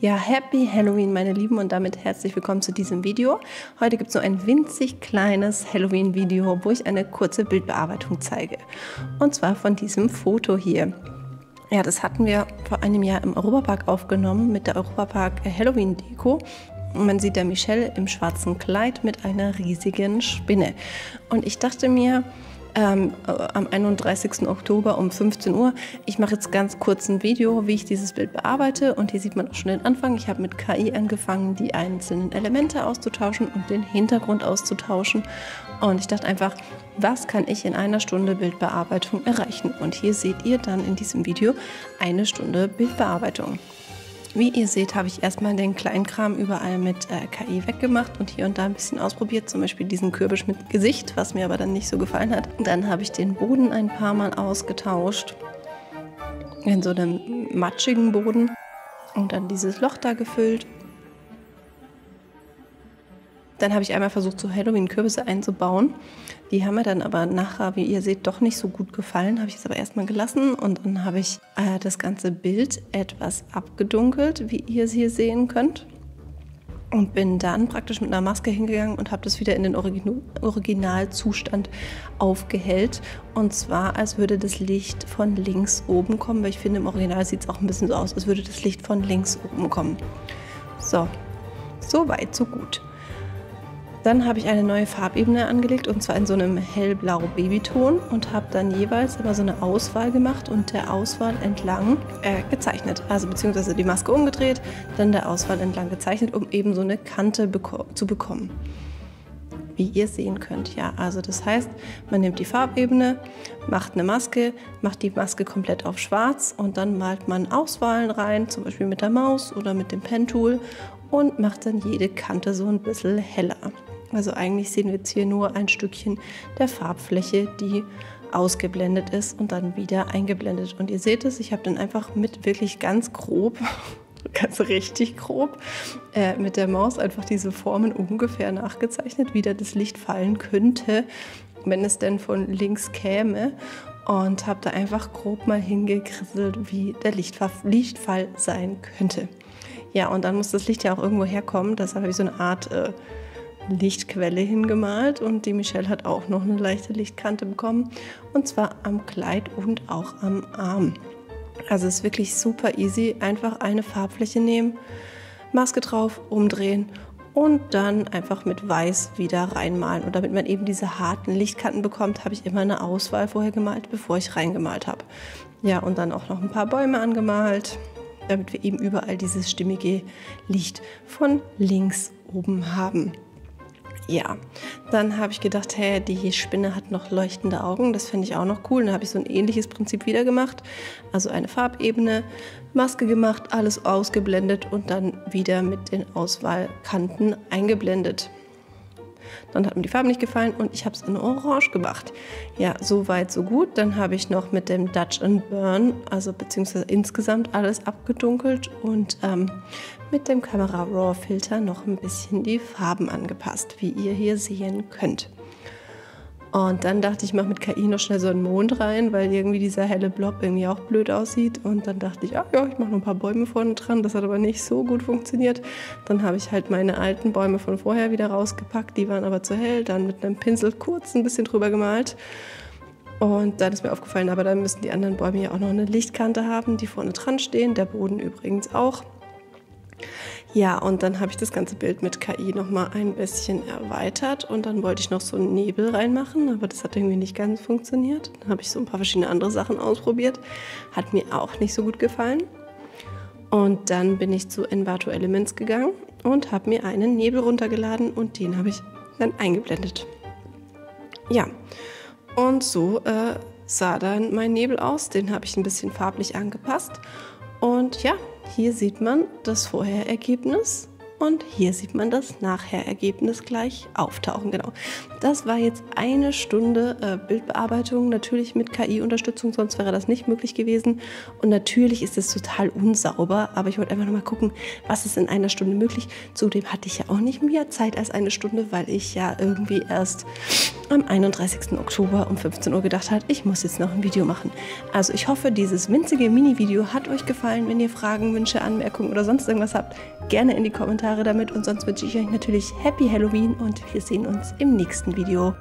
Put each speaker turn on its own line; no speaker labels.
Ja, Happy Halloween, meine Lieben, und damit herzlich willkommen zu diesem Video. Heute gibt es so ein winzig kleines Halloween-Video, wo ich eine kurze Bildbearbeitung zeige. Und zwar von diesem Foto hier. Ja, das hatten wir vor einem Jahr im Europapark aufgenommen mit der Europapark Halloween-Deko. Man sieht da Michelle im schwarzen Kleid mit einer riesigen Spinne. Und ich dachte mir, ähm, am 31. Oktober um 15 Uhr. Ich mache jetzt ganz kurz ein Video, wie ich dieses Bild bearbeite und hier sieht man auch schon den Anfang. Ich habe mit KI angefangen, die einzelnen Elemente auszutauschen und den Hintergrund auszutauschen und ich dachte einfach, was kann ich in einer Stunde Bildbearbeitung erreichen? Und hier seht ihr dann in diesem Video eine Stunde Bildbearbeitung. Wie ihr seht, habe ich erstmal den Kleinkram überall mit äh, KI weggemacht und hier und da ein bisschen ausprobiert, zum Beispiel diesen Kürbis mit Gesicht, was mir aber dann nicht so gefallen hat. Dann habe ich den Boden ein paar Mal ausgetauscht in so einem matschigen Boden und dann dieses Loch da gefüllt dann habe ich einmal versucht, so Halloween-Kürbisse einzubauen. Die haben mir dann aber nachher, wie ihr seht, doch nicht so gut gefallen. Habe ich es aber erstmal gelassen und dann habe ich äh, das ganze Bild etwas abgedunkelt, wie ihr es hier sehen könnt. Und bin dann praktisch mit einer Maske hingegangen und habe das wieder in den Origin Originalzustand aufgehellt. Und zwar, als würde das Licht von links oben kommen, weil ich finde, im Original sieht es auch ein bisschen so aus, als würde das Licht von links oben kommen. So, so weit, so gut. Dann habe ich eine neue Farbebene angelegt und zwar in so einem hellblau Babyton und habe dann jeweils immer so eine Auswahl gemacht und der Auswahl entlang äh, gezeichnet. Also beziehungsweise die Maske umgedreht, dann der Auswahl entlang gezeichnet, um eben so eine Kante beko zu bekommen. Wie ihr sehen könnt, ja. Also das heißt, man nimmt die Farbebene, macht eine Maske, macht die Maske komplett auf schwarz und dann malt man Auswahlen rein, zum Beispiel mit der Maus oder mit dem Pen-Tool und macht dann jede Kante so ein bisschen heller. Also eigentlich sehen wir jetzt hier nur ein Stückchen der Farbfläche, die ausgeblendet ist und dann wieder eingeblendet. Und ihr seht es, ich habe dann einfach mit wirklich ganz grob, ganz richtig grob, äh, mit der Maus einfach diese Formen ungefähr nachgezeichnet, wie da das Licht fallen könnte, wenn es denn von links käme. Und habe da einfach grob mal hingekrisselt, wie der Lichtfall, Lichtfall sein könnte. Ja, und dann muss das Licht ja auch irgendwo herkommen. Deshalb habe ich so eine Art äh, Lichtquelle hingemalt und die Michelle hat auch noch eine leichte Lichtkante bekommen und zwar am Kleid und auch am Arm. Also es ist wirklich super easy. Einfach eine Farbfläche nehmen, Maske drauf, umdrehen und dann einfach mit Weiß wieder reinmalen. Und damit man eben diese harten Lichtkanten bekommt, habe ich immer eine Auswahl vorher gemalt, bevor ich reingemalt habe. Ja, und dann auch noch ein paar Bäume angemalt, damit wir eben überall dieses stimmige Licht von links oben haben. Ja, dann habe ich gedacht, hey, die Spinne hat noch leuchtende Augen, das finde ich auch noch cool. Dann habe ich so ein ähnliches Prinzip wieder gemacht. Also eine Farbebene, Maske gemacht, alles ausgeblendet und dann wieder mit den Auswahlkanten eingeblendet. Dann hat mir die Farbe nicht gefallen und ich habe es in Orange gemacht. Ja, so weit, so gut. Dann habe ich noch mit dem Dutch and Burn, also beziehungsweise insgesamt alles abgedunkelt und ähm, mit dem Camera Raw Filter noch ein bisschen die Farben angepasst, wie ihr hier sehen könnt. Und dann dachte ich, ich mache mit KI noch schnell so einen Mond rein, weil irgendwie dieser helle Blob irgendwie auch blöd aussieht. Und dann dachte ich, ah ja, ich mache noch ein paar Bäume vorne dran. Das hat aber nicht so gut funktioniert. Dann habe ich halt meine alten Bäume von vorher wieder rausgepackt. Die waren aber zu hell. Dann mit einem Pinsel kurz ein bisschen drüber gemalt. Und dann ist mir aufgefallen, aber dann müssen die anderen Bäume ja auch noch eine Lichtkante haben, die vorne dran stehen. Der Boden übrigens auch. Ja, und dann habe ich das ganze Bild mit KI nochmal ein bisschen erweitert und dann wollte ich noch so einen Nebel reinmachen, aber das hat irgendwie nicht ganz funktioniert. Dann habe ich so ein paar verschiedene andere Sachen ausprobiert. Hat mir auch nicht so gut gefallen. Und dann bin ich zu Envato Elements gegangen und habe mir einen Nebel runtergeladen und den habe ich dann eingeblendet. Ja, und so äh, sah dann mein Nebel aus. Den habe ich ein bisschen farblich angepasst. Und ja, hier sieht man das Vorherergebnis und hier sieht man das Nachher-Ergebnis gleich auftauchen. Genau. Das war jetzt eine Stunde äh, Bildbearbeitung, natürlich mit KI-Unterstützung, sonst wäre das nicht möglich gewesen. Und natürlich ist es total unsauber, aber ich wollte einfach nochmal gucken, was ist in einer Stunde möglich. Zudem hatte ich ja auch nicht mehr Zeit als eine Stunde, weil ich ja irgendwie erst am 31. Oktober um 15 Uhr gedacht habe, ich muss jetzt noch ein Video machen. Also ich hoffe, dieses winzige Mini-Video hat euch gefallen. Wenn ihr Fragen, Wünsche, Anmerkungen oder sonst irgendwas habt, gerne in die Kommentare damit. Und sonst wünsche ich euch natürlich Happy Halloween und wir sehen uns im nächsten Video.